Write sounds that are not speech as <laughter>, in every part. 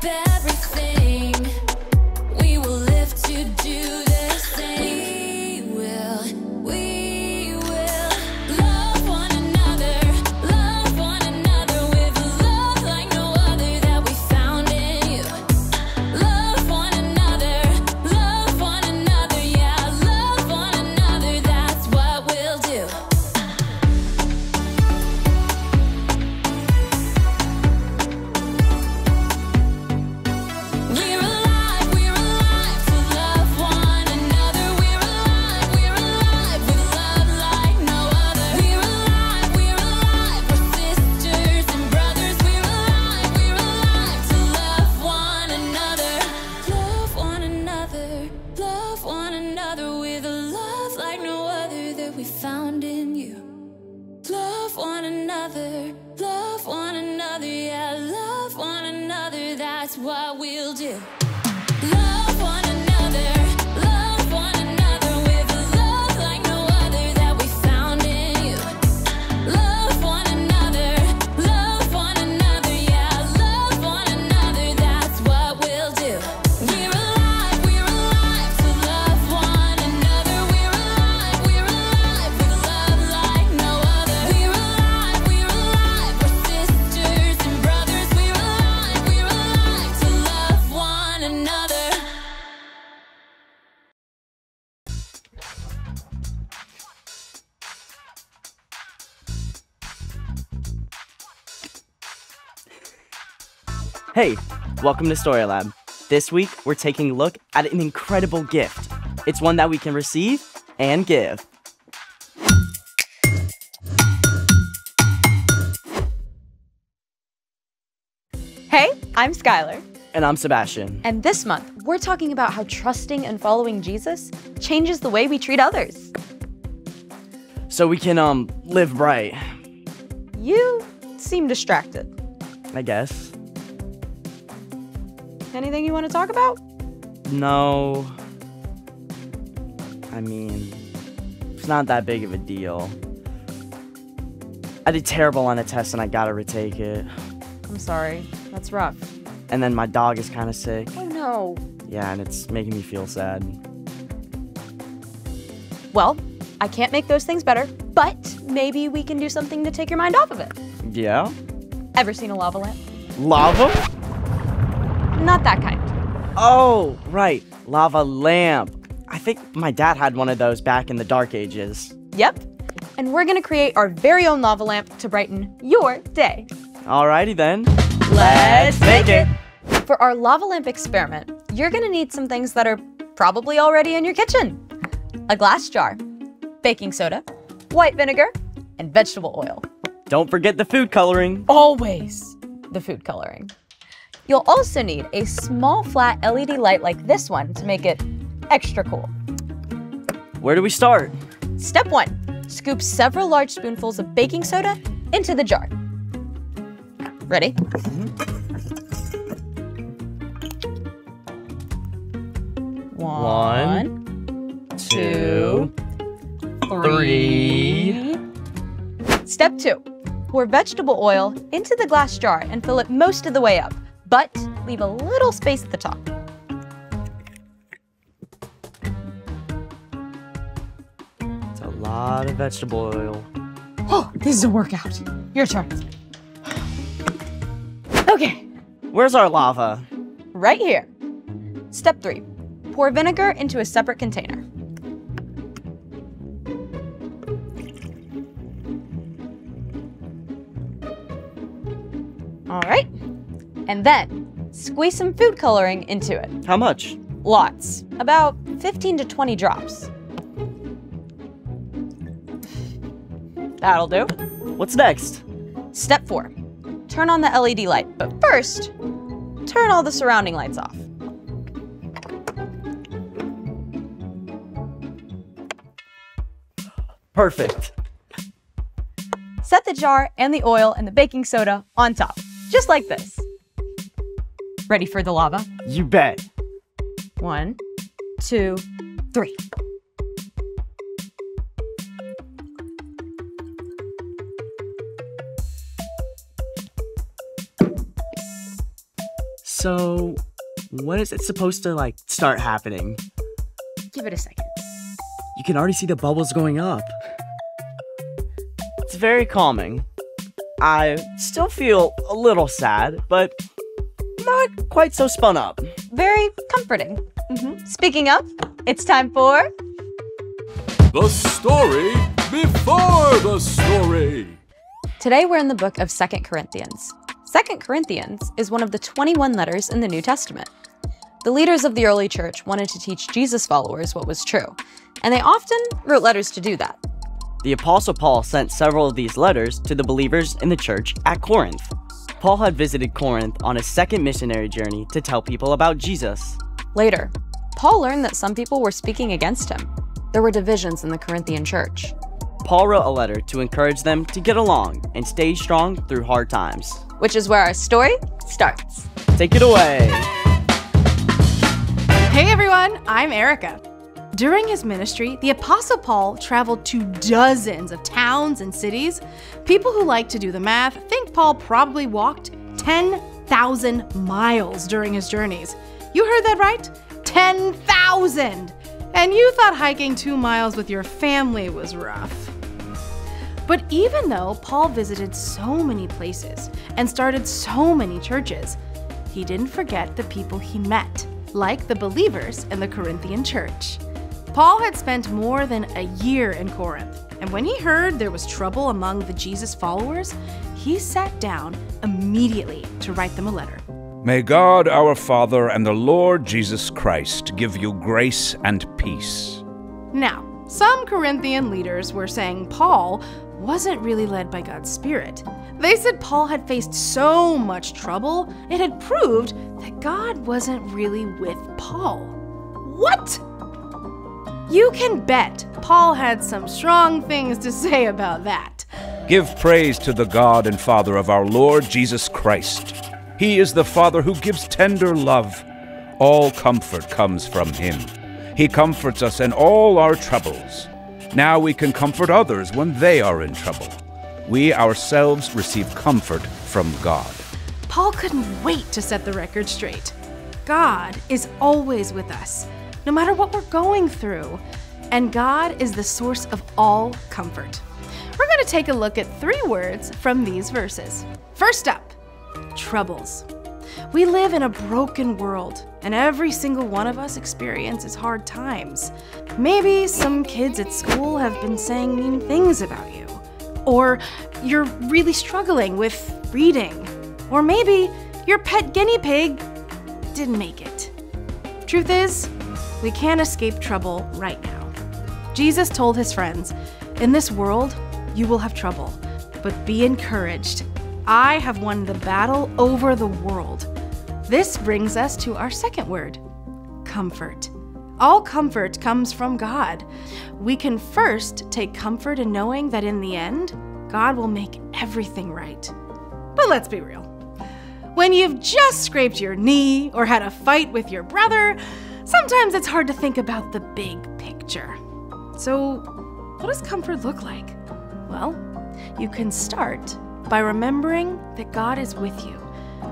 better. Found in you. Love one another, love one another, yeah, love one another, that's what we'll do. Hey, welcome to Story Lab. This week, we're taking a look at an incredible gift. It's one that we can receive and give. Hey, I'm Skylar, And I'm Sebastian. and this month we're talking about how trusting and following Jesus changes the way we treat others. So we can, um, live right, You seem distracted. I guess. Anything you want to talk about? No. I mean, it's not that big of a deal. I did terrible on a test and I gotta retake it. I'm sorry, that's rough. And then my dog is kinda sick. Oh no. Yeah, and it's making me feel sad. Well, I can't make those things better, but maybe we can do something to take your mind off of it. Yeah? Ever seen a lava lamp? Lava? Not that kind. Oh, right. Lava lamp. I think my dad had one of those back in the dark ages. Yep. And we're gonna create our very own lava lamp to brighten your day. Alrighty then. Let's make it. For our lava lamp experiment, you're gonna need some things that are probably already in your kitchen a glass jar, baking soda, white vinegar, and vegetable oil. Don't forget the food coloring. Always the food coloring. You'll also need a small flat LED light like this one to make it extra cool. Where do we start? Step one scoop several large spoonfuls of baking soda into the jar. Ready? One, two, three. Step two pour vegetable oil into the glass jar and fill it most of the way up, but leave a little space at the top. It's a lot of vegetable oil. <gasps> Oh, this is a workout. Your turn. Okay, Where's our lava? right here. Step three pour vinegar into a separate container. And then squeeze some food coloring into it. How much? Lots, about 15 to 20 drops. That'll do. What's next? Step four turn on the LED light, but first, turn all the surrounding lights off. Perfect. Set the jar and the oil and the baking soda on top, just like this. Ready for the lava? You bet. One, two, three. So, when is it supposed to like start happening? Give it a second. You can already see the bubbles going up. It's very calming. I still feel a little sad, but not quite so spun up. Very comforting. Mhm. Speaking of, it's time for The story before the story. Today we're in the book of 2 Corinthians. 2 Corinthians is one of the 21 letters in the New Testament. The leaders of the early church wanted to teach Jesus followers what was true, and they often wrote letters to do that. The Apostle Paul sent several of these letters to the believers in the church at Corinth. Paul had visited Corinth on a second missionary journey to tell people about Jesus. Later, Paul learned that some people were speaking against him. There were divisions in the Corinthian church. Paul wrote a letter to encourage them to get along and stay strong through hard times. Which is where our story starts. Take it away. Hey everyone, I'm Erica. During his ministry, the Apostle Paul traveled to dozens of towns and cities. People who like to do the math think Paul probably walked 10,000 miles during his journeys. You heard that right? 10,000! And you thought hiking two miles with your family was rough. But even though Paul visited so many places and started so many churches, he didn't forget the people he met, like the believers in the Corinthian church. Paul had spent more than a year in Corinth, and when he heard there was trouble among the Jesus followers, he sat down immediately to write them a letter. May God our Father and the Lord Jesus Christ give you grace and peace. Now, some Corinthian leaders were saying Paul wasn't really led by God's Spirit. They said Paul had faced so much trouble, it had proved that God wasn't really with Paul. What? You can bet Paul had some strong things to say about that. Give praise to the God and Father of our Lord Jesus Christ. He is the Father who gives tender love. All comfort comes from Him. He comforts us in all our troubles. Now we can comfort others when they are in trouble. We ourselves receive comfort from God. Paul couldn't wait to set the record straight. God is always with us, no matter what we're going through. And God is the source of all comfort. We're going to take a look at three words from these verses. First up, troubles. We live in a broken world, and every single one of us experiences hard times. Maybe some kids at school have been saying mean things about you, or you're really struggling with reading, or maybe your pet guinea pig didn't make it. Truth is, we can't escape trouble right now. Jesus told his friends, In this world, you will have trouble, but be encouraged. I have won the battle over the world. This brings us to our second word comfort. All comfort comes from God. We can first take comfort in knowing that in the end, God will make everything right. But let's be real. When you've just scraped your knee or had a fight with your brother, sometimes it's hard to think about the big picture. So, what does comfort look like? Well, you can start by remembering that God is with you,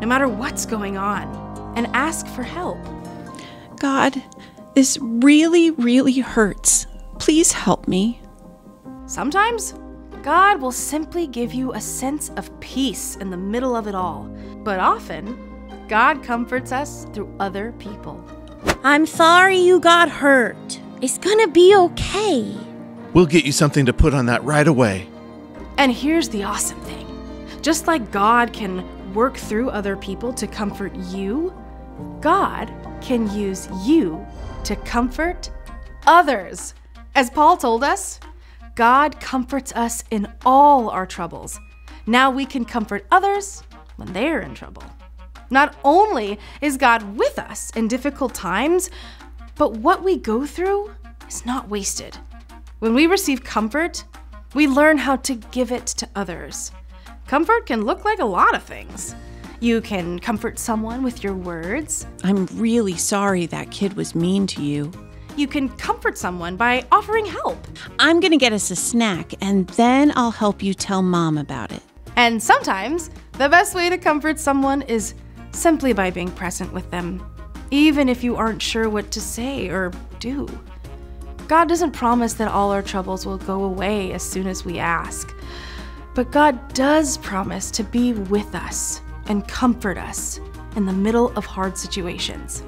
no matter what's going on, and ask for help. God, this really, really hurts. Please help me. Sometimes, God will simply give you a sense of peace in the middle of it all. But often, God comforts us through other people. I'm sorry you got hurt. It's gonna be okay. We'll get you something to put on that right away. And here's the awesome thing just like God can work through other people to comfort you, God can use you to comfort others. As Paul told us, God comforts us in all our troubles. Now we can comfort others when they're in trouble. Not only is God with us in difficult times, but what we go through is not wasted. When we receive comfort, we learn how to give it to others. Comfort can look like a lot of things. You can comfort someone with your words. I'm really sorry that kid was mean to you. You can comfort someone by offering help. I'm gonna get us a snack and then I'll help you tell mom about it. And sometimes, the best way to comfort someone is simply by being present with them, even if you aren't sure what to say or do. God doesn't promise that all our troubles will go away as soon as we ask. But God does promise to be with us and comfort us in the middle of hard situations.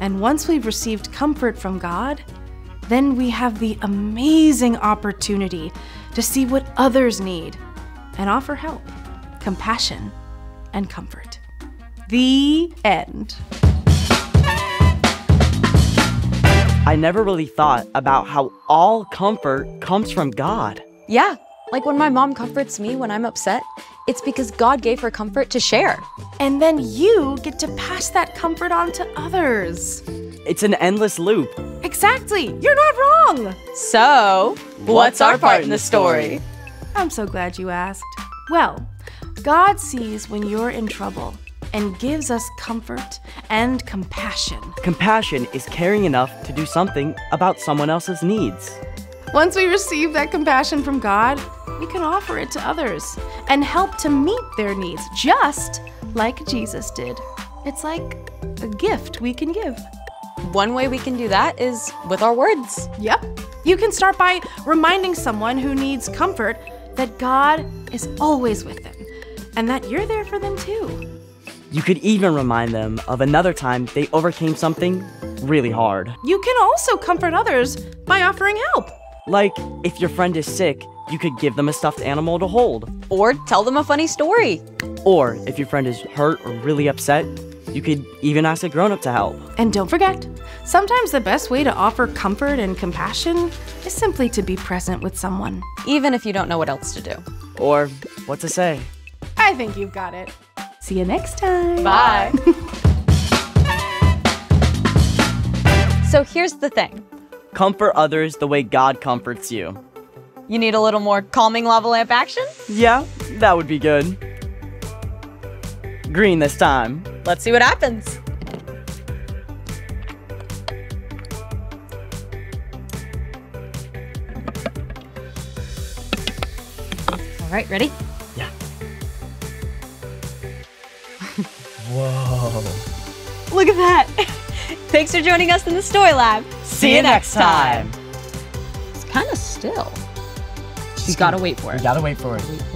And once we've received comfort from God, then we have the amazing opportunity to see what others need and offer help, compassion, and comfort. The end. I never really thought about how all comfort comes from God. Yeah, like when my mom comforts me when I'm upset, it's because God gave her comfort to share. And then you get to pass that comfort on to others. it's an endless loop. Exactly! You're not wrong! So, what's our part in the story? I'm so glad you asked. Well, God sees when you're in trouble and gives us comfort and compassion. Compassion is caring enough to do something about someone else's needs. Once we receive that compassion from God, we can offer it to others and help to meet their needs, just like Jesus did. It's like a gift we can give. One way we can do that is with our words. Yep. You can start by reminding someone who needs comfort that God is always with them and that you're there for them too. You could even remind them of another time they overcame something really hard. You can also comfort others by offering help. Like, if your friend is sick, you could give them a stuffed animal to hold. Or tell them a funny story. Or, if your friend is hurt or really upset, you could even ask a grown up to help. And don't forget, sometimes the best way to offer comfort and compassion is simply to be present with someone. Even if you don't know what else to do. Or what to say. I think you've got it. See you next time. Bye. <laughs> so here's the thing Comfort others the way God comforts you. you need a little more calming lava lamp action? Yeah, that would be good. Green this time. Let's see what happens. All right, ready? Whoa. Look at that. <laughs> Thanks for joining us in the Story Lab. See you next time. It's kind of still. You gotta wait for it. gotta wait for it. Wait for it.